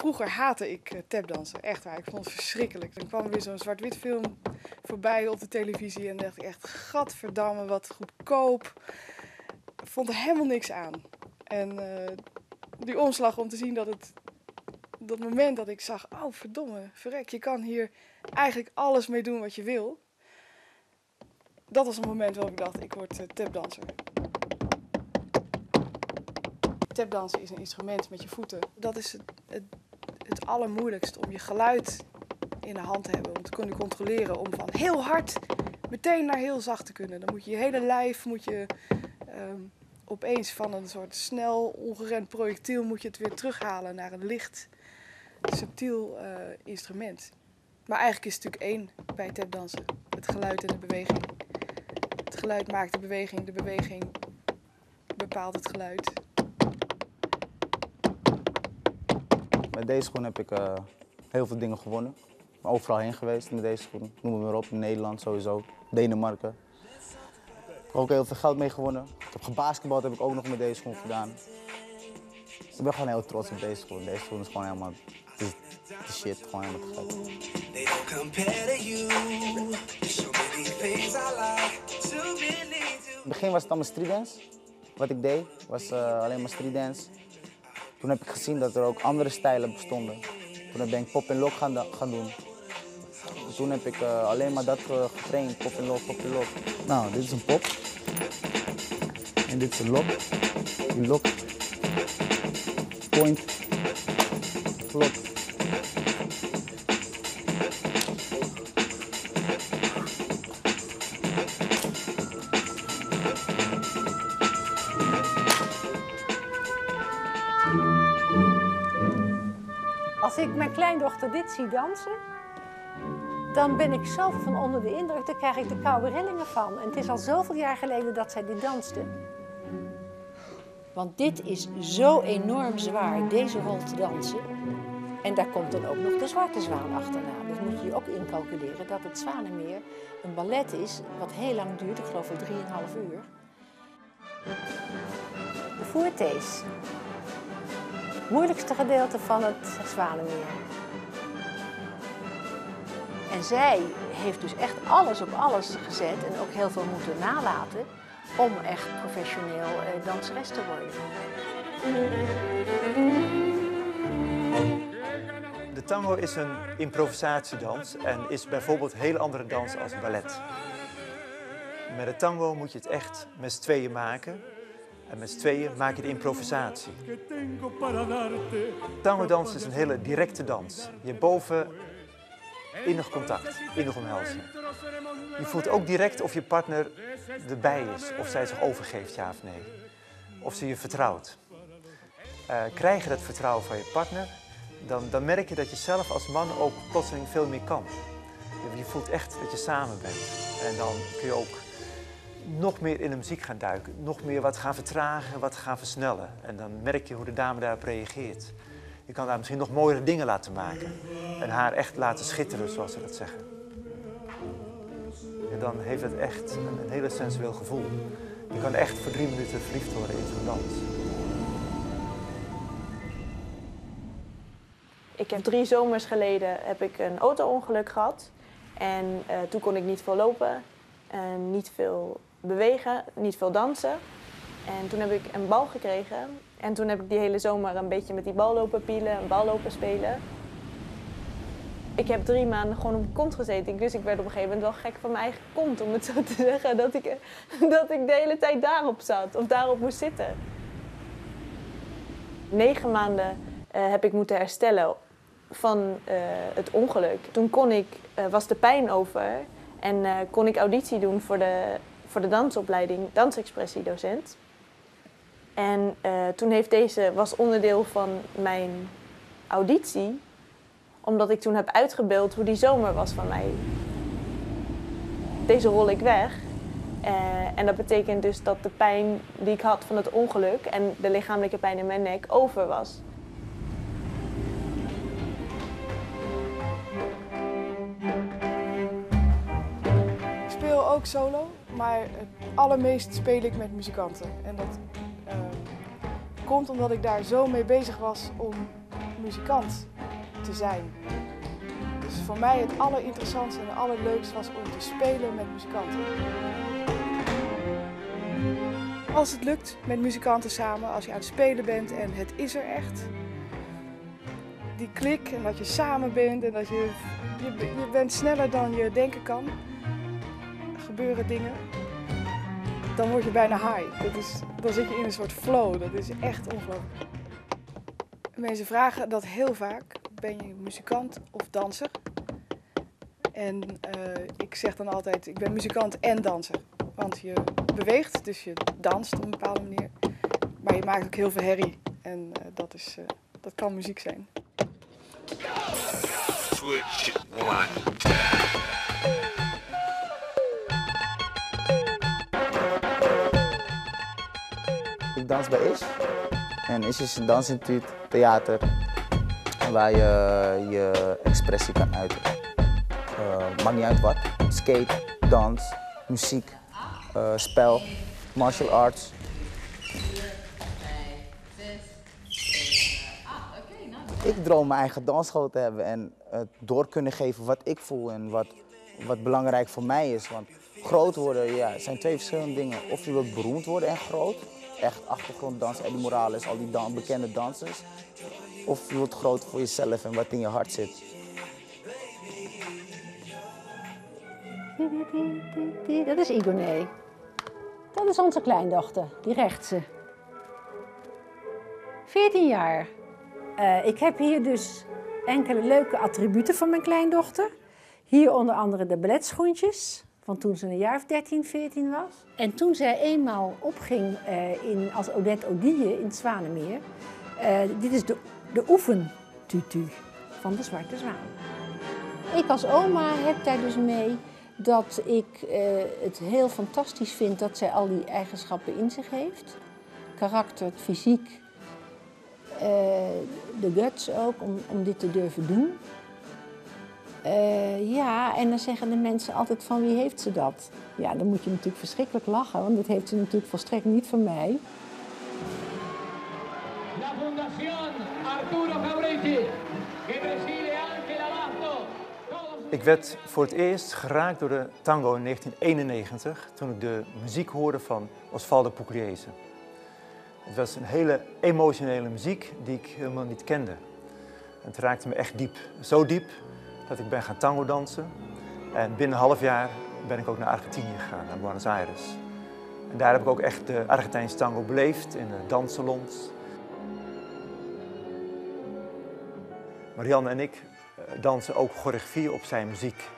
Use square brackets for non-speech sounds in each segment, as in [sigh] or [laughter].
Vroeger haatte ik uh, tapdansen, echt waar. Ik vond het verschrikkelijk. Dan kwam weer zo'n zwart-wit film voorbij op de televisie en dacht ik echt, gadverdamme, wat goedkoop. Ik vond er helemaal niks aan. En uh, die omslag om te zien dat het, dat moment dat ik zag, oh verdomme, verrek, je kan hier eigenlijk alles mee doen wat je wil. Dat was een moment waarop ik dacht, ik word uh, tapdanser. Tapdansen is een instrument met je voeten. Dat is het, het, het allermoeilijkste om je geluid in de hand te hebben. Om te kunnen controleren. Om van heel hard meteen naar heel zacht te kunnen. Dan moet je je hele lijf moet je, um, opeens van een soort snel ongerend projectiel moet je het weer terughalen naar een licht, subtiel uh, instrument. Maar eigenlijk is het natuurlijk één bij tapdansen. Het geluid en de beweging. Het geluid maakt de beweging, de beweging bepaalt het geluid. Met deze schoen heb ik uh, heel veel dingen gewonnen. Overal heen geweest met deze schoen. Noem het maar op, Nederland sowieso, Denemarken. Ik heb ook heel veel geld mee gewonnen. Ik heb gebasketbald heb ik ook nog met deze schoen gedaan. Ik ben gewoon heel trots op deze schoen. Deze schoen is gewoon helemaal de, de shit, gewoon helemaal te gek. In het begin was het allemaal streetdance. Wat ik deed was uh, alleen maar streetdance. Toen heb ik gezien dat er ook andere stijlen bestonden. Toen ben ik pop en lock gaan, gaan doen. Toen heb ik uh, alleen maar dat uh, getraind, pop en lock, pop en lock. Nou, dit is een pop. En dit is een lock. Die lock. Point. Lock. Als ik mijn kleindochter dit zie dansen, dan ben ik zo van onder de indruk, daar krijg ik de koude rillingen van. En het is al zoveel jaar geleden dat zij dit danste. Want dit is zo enorm zwaar, deze rol te dansen. En daar komt dan ook nog de zwarte zwaan achterna. Dat moet je je ook incalculeren, dat het Zwanenmeer een ballet is wat heel lang duurt, ik geloof wel 3,5 uur. De voertees. Moeilijkste gedeelte van het Zwanenmeer. En zij heeft dus echt alles op alles gezet en ook heel veel moeten nalaten om echt professioneel eh, danseres te worden. De tango is een improvisatiedans en is bijvoorbeeld een heel andere dans als ballet. Met de tango moet je het echt met z'n tweeën maken. En met z'n tweeën maak je de improvisatie. Tango dans is een hele directe dans. Je boven innig contact, innig omhelzing. Je voelt ook direct of je partner erbij is, of zij zich overgeeft, ja of nee. Of ze je vertrouwt. Uh, krijg je dat vertrouwen van je partner, dan, dan merk je dat je zelf als man ook plotseling veel meer kan. Je, je voelt echt dat je samen bent. En dan kun je ook nog meer in de muziek gaan duiken. Nog meer wat gaan vertragen, wat gaan versnellen. En dan merk je hoe de dame daarop reageert. Je kan daar misschien nog mooiere dingen laten maken. En haar echt laten schitteren, zoals ze dat zeggen. En dan heeft het echt een, hele sensueel gevoel. Je kan echt voor drie minuten verliefd worden in zo'n dans. Ik heb drie zomers geleden heb ik een auto-ongeluk gehad. En uh, toen kon ik niet veel lopen, en niet veel bewegen, niet veel dansen. En toen heb ik een bal gekregen. En toen heb ik die hele zomer een beetje met die bal lopen pielen, een bal lopen spelen. Ik heb drie maanden gewoon op mijn kont gezeten. Dus ik werd op een gegeven moment wel gek van mijn eigen kont, om het zo te [laughs] zeggen. Dat ik, dat ik de hele tijd daarop zat of daarop moest zitten. Negen maanden uh, heb ik moeten herstellen van uh, het ongeluk. Toen kon ik, uh, was de pijn over en kon ik auditie doen voor de, voor de dansopleiding dansexpressiedocent. En uh, toen heeft deze, was onderdeel van mijn auditie, omdat ik toen heb uitgebeeld hoe die zomer was van mij. Deze rol ik weg. Uh, en dat betekent dus dat de pijn die ik had van het ongeluk en de lichamelijke pijn in mijn nek over was. Ik speel ook solo, maar het allermeest speel ik met muzikanten. En dat uh, komt omdat ik daar zo mee bezig was om muzikant te zijn. Dus voor mij het allerinteressantste en het allerleukste was om te spelen met muzikanten. Als het lukt met muzikanten samen, als je aan het spelen bent en het is er echt. Die klik en dat je samen bent en dat je, je, je bent sneller dan je denken kan. Gebeuren dingen. Dan word je bijna high. Dat is, dan zit je in een soort flow. Dat is echt ongelooflijk. Mensen vragen dat heel vaak. Ben je muzikant of danser? En uh, ik zeg dan altijd, ik ben muzikant en danser. Want je beweegt, dus je danst op een bepaalde manier. Maar je maakt ook heel veel herrie. En uh, dat, is, uh, dat kan muziek zijn. Dans bij Is. En Is is een dansinstituut, theater, waar je je expressie kan uiten. Uh, maakt niet uit wat. Skate, dans, muziek, uh, spel, martial arts. Ik droom mijn eigen dansschool te hebben en het door kunnen geven wat ik voel en wat, wat belangrijk voor mij is. Want groot worden, ja, zijn twee verschillende dingen. Of je wilt beroemd worden en groot, echt achtergronddans, Eddie Morales, al die dan, bekende dansers. Of je wilt groot voor jezelf en wat in je hart zit. Dat is Igoné. Dat is onze kleindochter, die rechtse. 14 jaar. Uh, ik heb hier dus enkele leuke attributen van mijn kleindochter. Hier onder andere de balletschoentjes, van toen ze een jaar of 13, 14 was. En toen zij eenmaal opging uh, in, als Odette Odille in het Zwanemeer. Uh, dit is de, de oefentutu van de Zwarte Zwaan. Ik als oma heb daar dus mee dat ik uh, het heel fantastisch vind dat zij al die eigenschappen in zich heeft. Karakter, fysiek, de guts ook, om, om dit te durven doen. Uh, ja, en dan zeggen de mensen altijd van wie heeft ze dat? Ja, dan moet je natuurlijk verschrikkelijk lachen, want dat heeft ze natuurlijk volstrekt niet van mij. La Fundación Arturo Fabrici, que preside. Ik werd voor het eerst geraakt door de tango in 1991 toen ik de muziek hoorde van Osvaldo Pugliese. Het was een hele emotionele muziek die ik helemaal niet kende. Het raakte me echt diep. Zo diep dat ik ben gaan tango dansen. En binnen een half jaar ben ik ook naar Argentinië gegaan, naar Buenos Aires. En daar heb ik ook echt de Argentijnse tango beleefd in de danssalons. Marianne en ik dansen ook choreografieën op zijn muziek.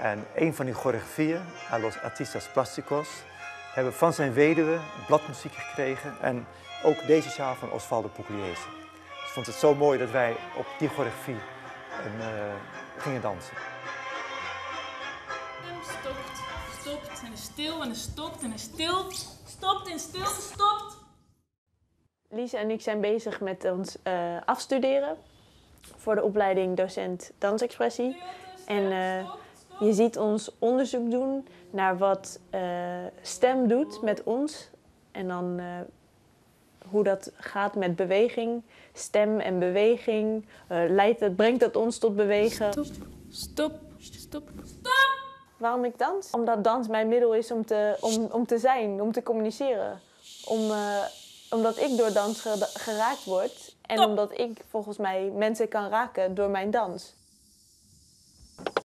En een van die choreografieën, A los Artistas Plásticos, hebben van zijn weduwe bladmuziek gekregen. En ook deze sjaal van Osvaldo Pugliese. Ik vond het zo mooi dat wij op die choreografie een, uh, gingen dansen. Stopt, stopt en is stil en is stopt en is stil. Stopt en stil, stopt. Lisa en ik zijn bezig met ons uh, afstuderen voor de opleiding docent dansexpressie. En uh, je ziet ons onderzoek doen naar wat uh, stem doet met ons. En dan uh, hoe dat gaat met beweging, stem en beweging. leidt het, brengt dat ons tot bewegen. Stop, stop, stop, stop! Waarom ik dans? Omdat dans mijn middel is om te, om, om te zijn, om te communiceren. Om, omdat ik door dans geraakt word en omdat ik volgens mij mensen kan raken door mijn dans.